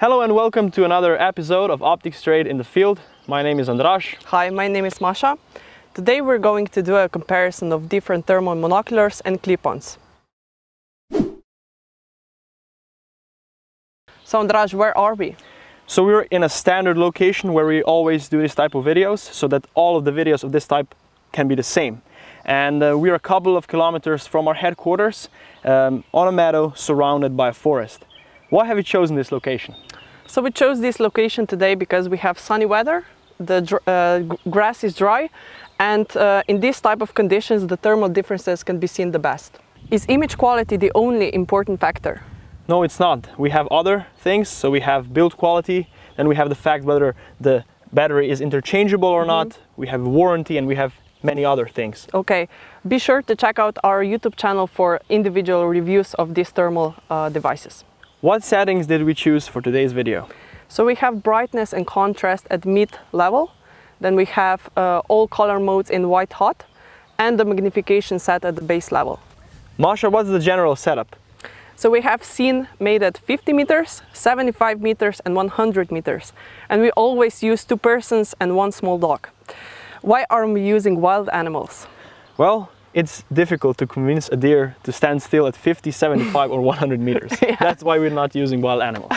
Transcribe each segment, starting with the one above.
Hello and welcome to another episode of Optics Trade in the Field. My name is Andras. Hi, my name is Masha. Today we're going to do a comparison of different thermal monoculars and clip-ons. So Andras, where are we? So we're in a standard location where we always do this type of videos so that all of the videos of this type can be the same. And uh, we're a couple of kilometers from our headquarters um, on a meadow surrounded by a forest. Why have you chosen this location? So we chose this location today because we have sunny weather, the uh, grass is dry, and uh, in this type of conditions the thermal differences can be seen the best. Is image quality the only important factor? No, it's not. We have other things. So we have build quality, then we have the fact whether the battery is interchangeable or mm -hmm. not. We have warranty and we have many other things. Okay, be sure to check out our YouTube channel for individual reviews of these thermal uh, devices. What settings did we choose for today's video? So we have brightness and contrast at mid level. Then we have uh, all color modes in white hot and the magnification set at the base level. Masha, what's the general setup? So we have scene made at 50 meters, 75 meters and 100 meters. And we always use two persons and one small dog. Why are we using wild animals? Well, it's difficult to convince a deer to stand still at 50, 75 or 100 meters. yeah. That's why we're not using wild animals.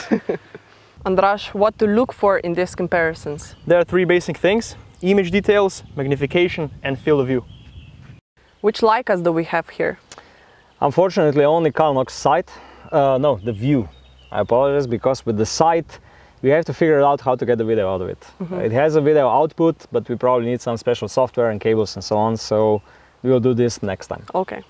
Andras, what to look for in these comparisons? There are three basic things. Image details, magnification and field of view. Which Leicas do we have here? Unfortunately only Calonox sight, uh, no, the view. I apologize because with the sight we have to figure out how to get the video out of it. Mm -hmm. It has a video output, but we probably need some special software and cables and so on, so we will do this next time. Okay.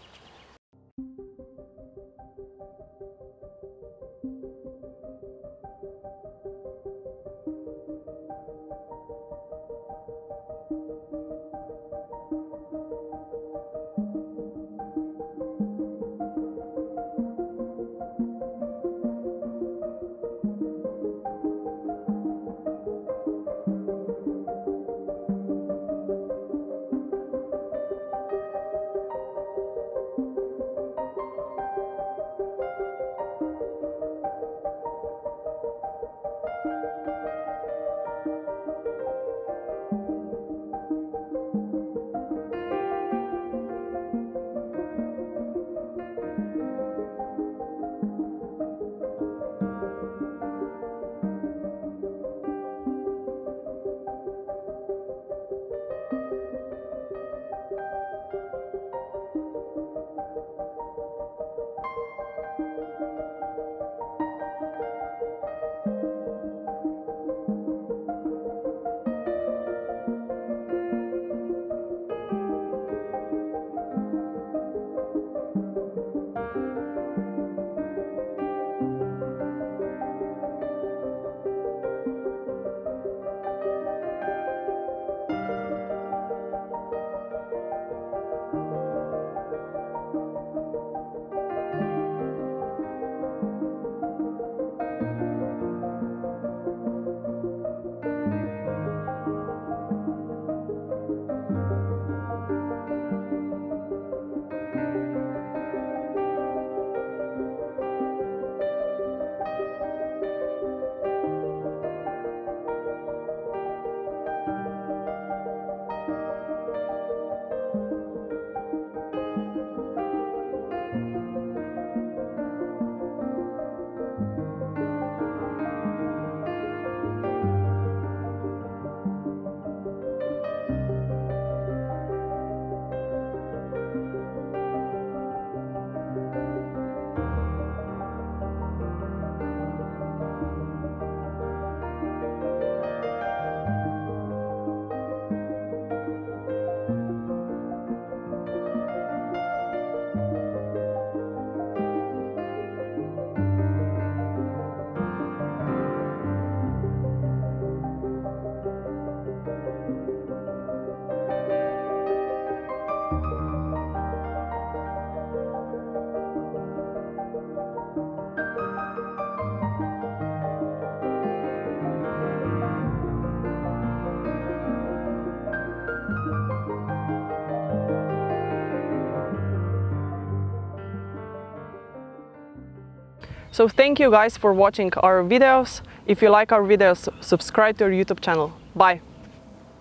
So thank you guys for watching our videos. If you like our videos, subscribe to our YouTube channel. Bye.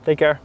Take care.